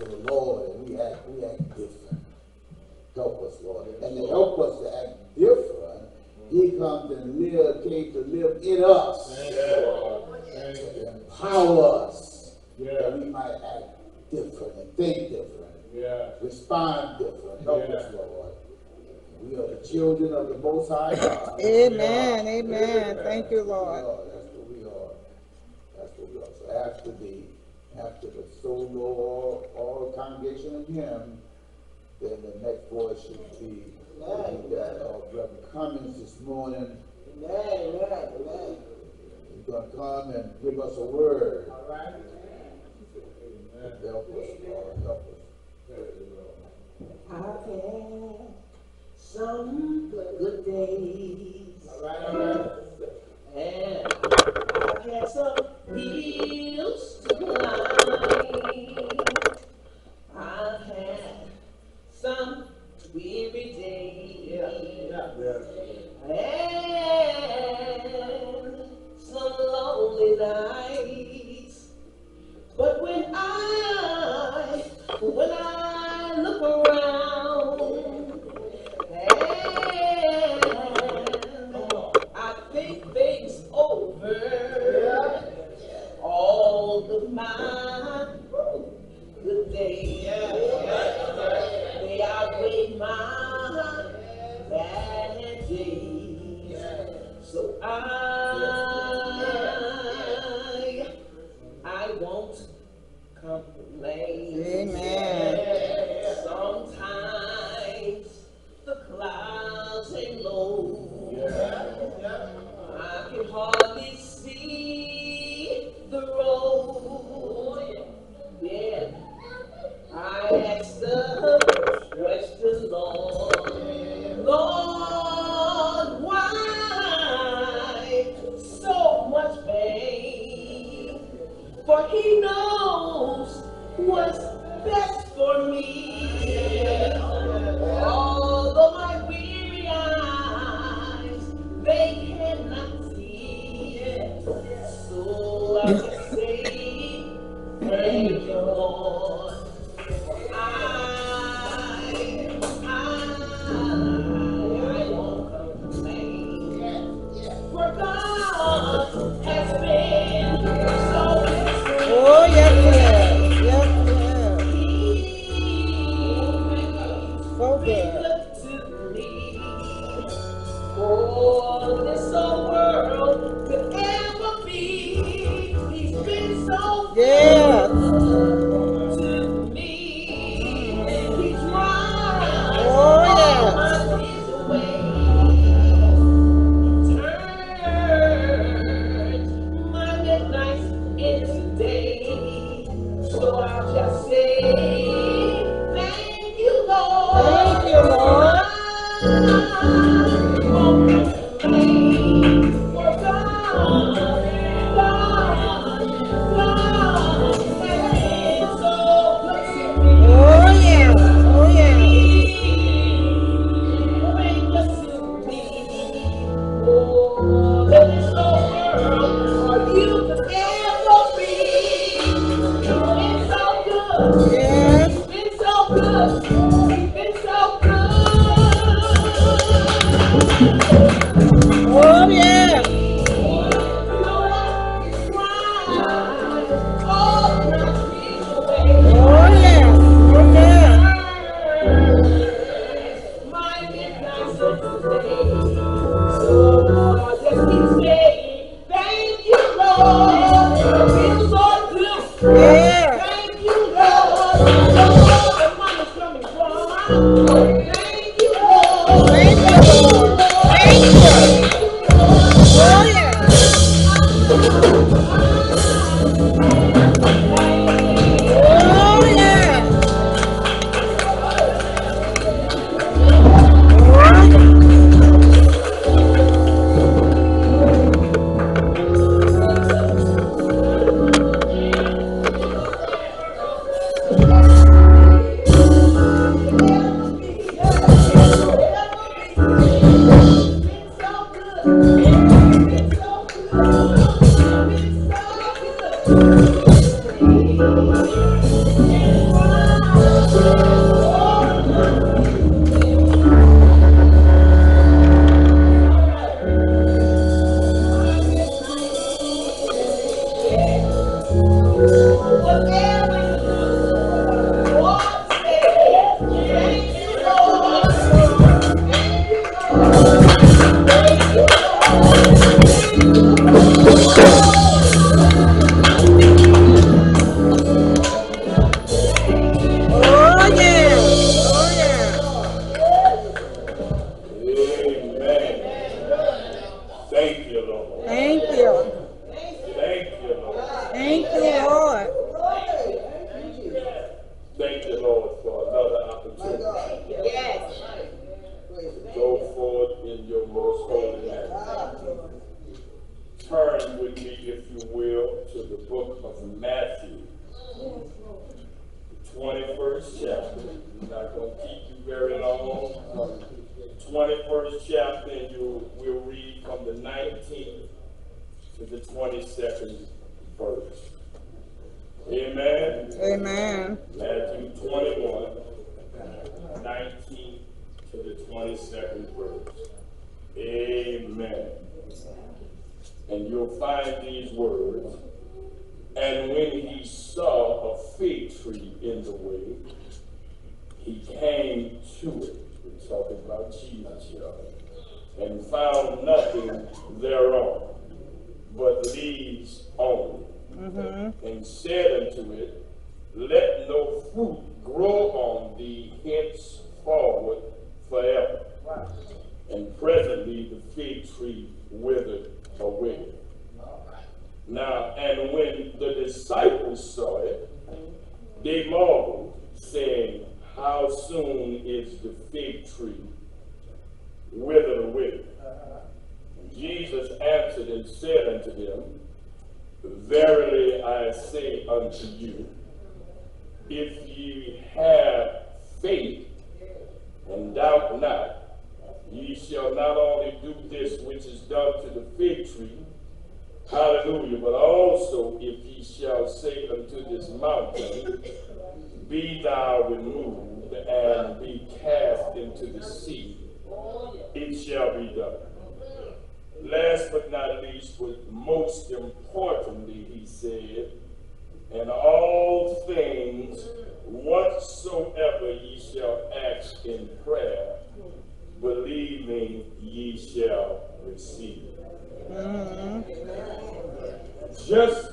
to the Lord and we act, we act different. Help us, Lord. And to help us to act different, he comes and live, came to live in us. To empower us that we might act different and think different, Yeah. respond different. Help us, Lord. We are the children of the Most High God. Amen, amen. Thank you, Lord. That's what we are. That's what we are. So after the, after the solo or, or congregation and hymn, then the next voice should be, that of Reverend Cummings this morning. Amen, amen. He's gonna come and give us a word. Help us, Lord, help us. I've had some good days. And I've had some hills to climb. I've had some weary days. And some lonely nights. The road. second verse. Amen. And you'll find these words. And when he saw a fig tree in the way, he came to it. We're talking about Jesus here. And found nothing thereon, but leaves only. Mm -hmm. And said unto it, Let no fruit grow on thee henceforward forever. And presently the fig tree withered away. Now, and when the disciples saw it, they marveled, saying, How soon is the fig tree withered away? Jesus answered and said unto them, Verily I say unto you, if ye have faith and doubt not, shall not only do this which is done to the fig tree, hallelujah, but also if he shall say unto this mountain, Be thou removed and be cast into the sea, it shall be done. Last but not least, but most importantly, he said, And all things whatsoever just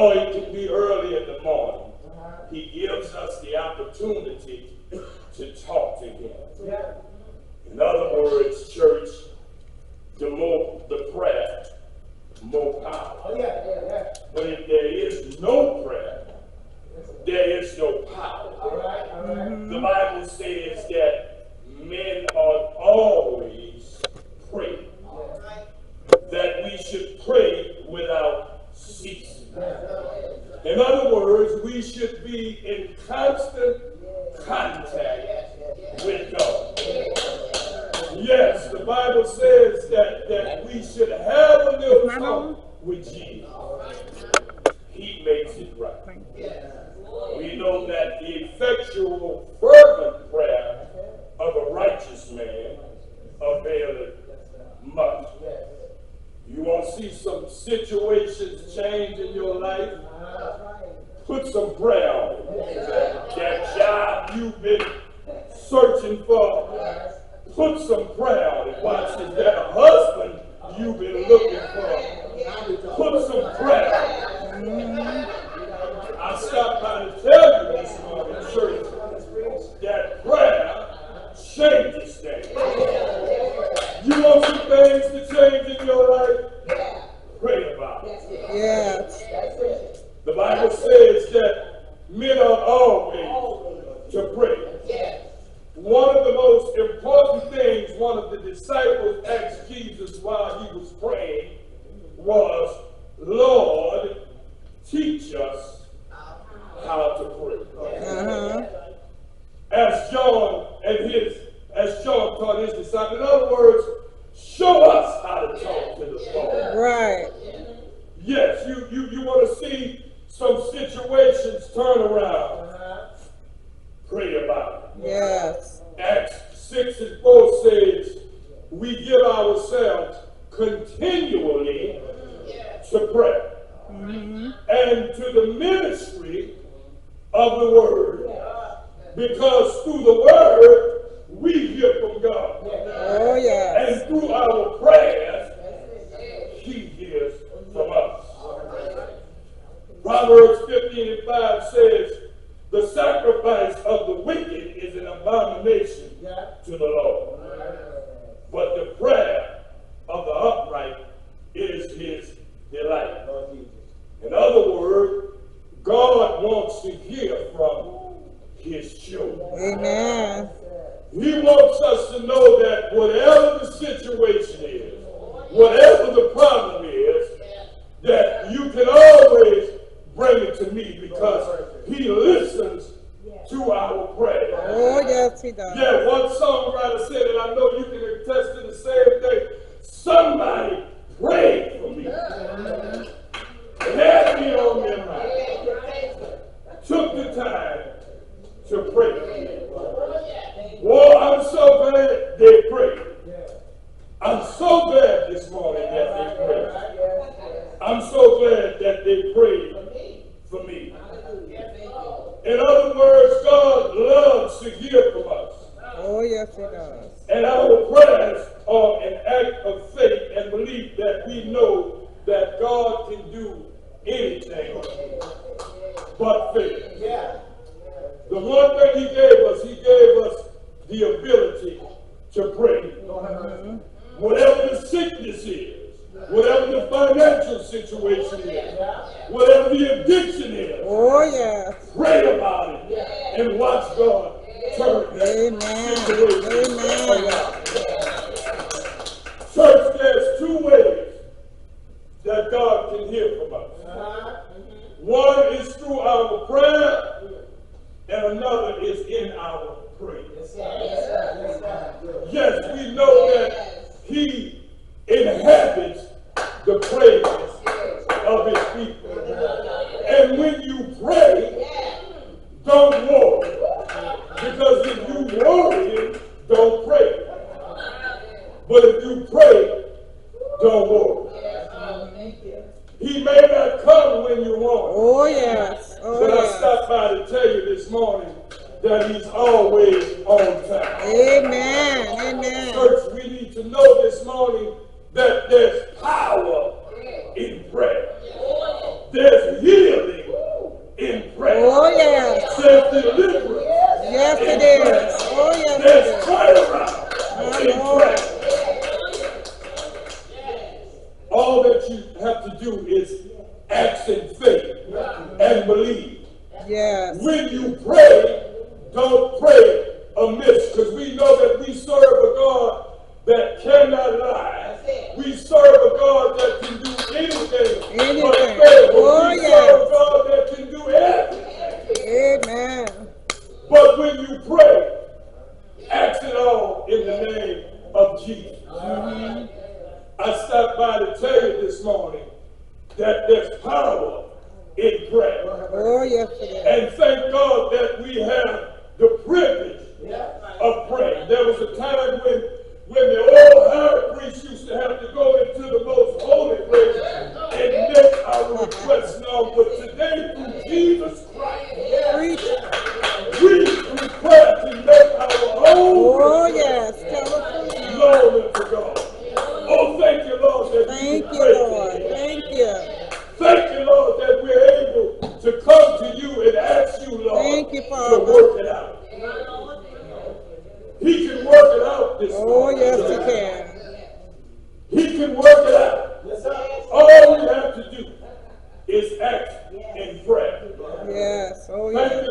oito, constant contact with God. Yes, the Bible says that, that we should have a new talk with Jesus. Paul and his disciples, oh, 25 says, the sacrifice of the wicked is an abomination yeah. to the Lord. But the prayer of the upright is his delight. In other words, God wants to hear from his children. Amen. He wants us to know that whatever the situation is, whatever the problem is, that you can always bring it to me because he listens to our prayer. Oh, yes, he does. Yeah, one songwriter said, and I know you can attest to the same thing. Somebody hell his acts and prayer. Yes. Oh, yes. Thank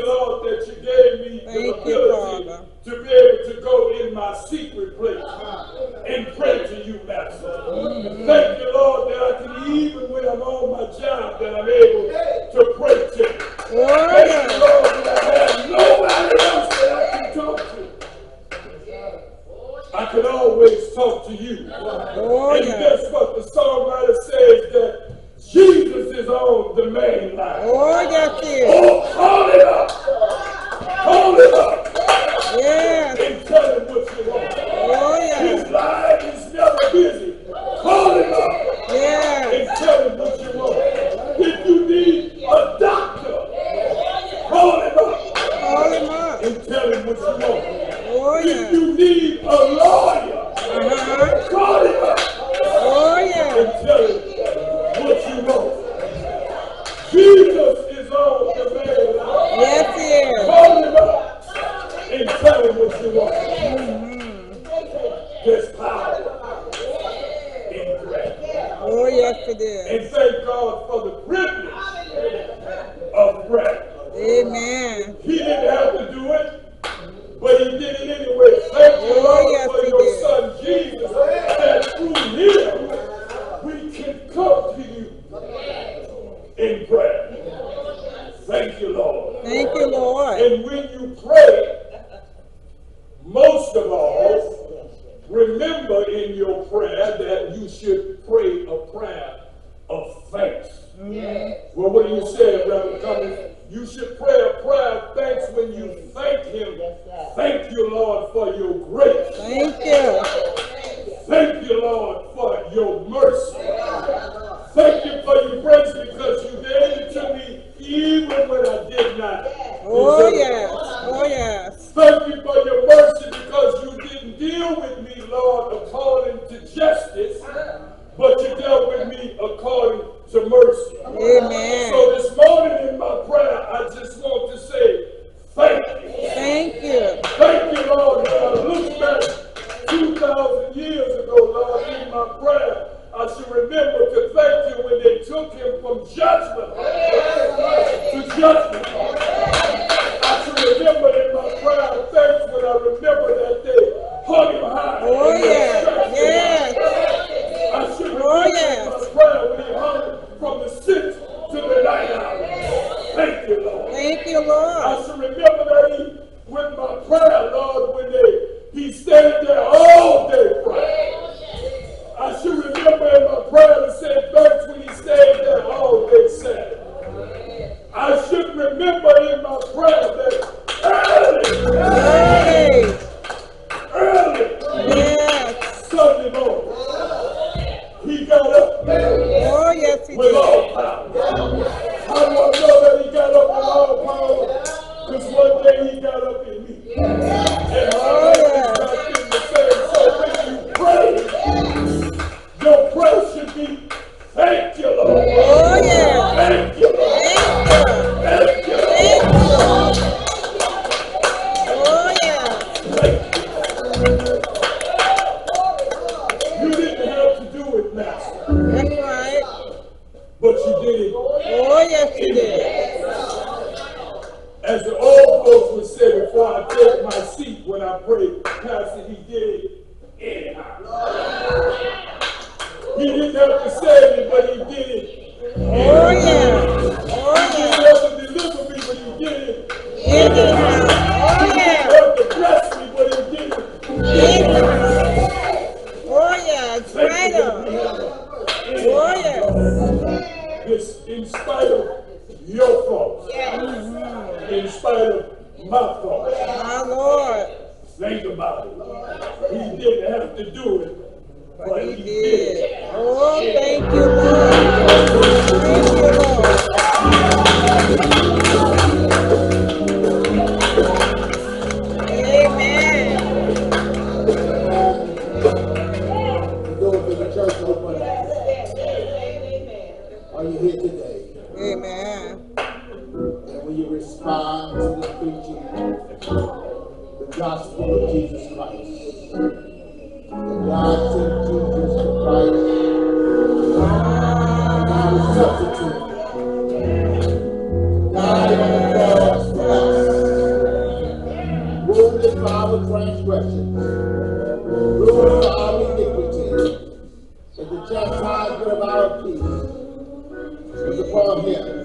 Amen. He didn't have to do it, but he did it anyway. Thank you for your presence. He didn't have to save me, but he did it. from here.